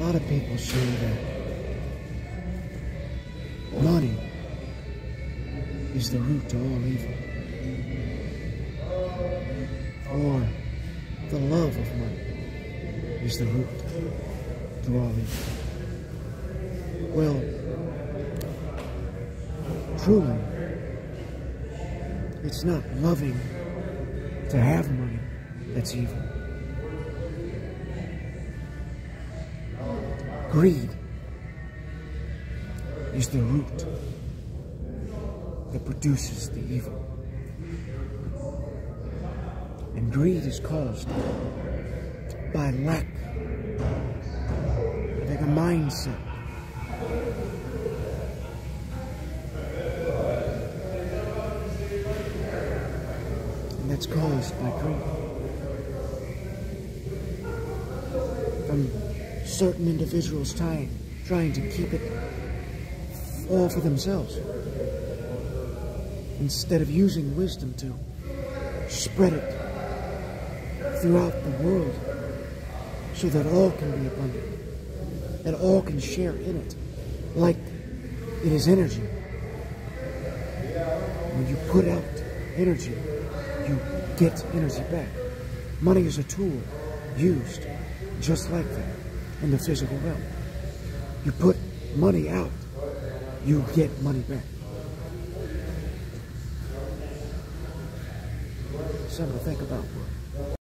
lot of people say that money is the root to all evil. Or the love of money is the root to all evil. Well, truly, it's not loving to have money that's evil. Greed is the root that produces the evil. And greed is caused by lack of a mindset. And that's caused by greed. From certain individuals trying, trying to keep it all for themselves instead of using wisdom to spread it throughout the world so that all can be abundant and all can share in it like it is energy. When you put out energy, you get energy back. Money is a tool used just like that in the physical realm. You put money out, you get money back. Something to think about.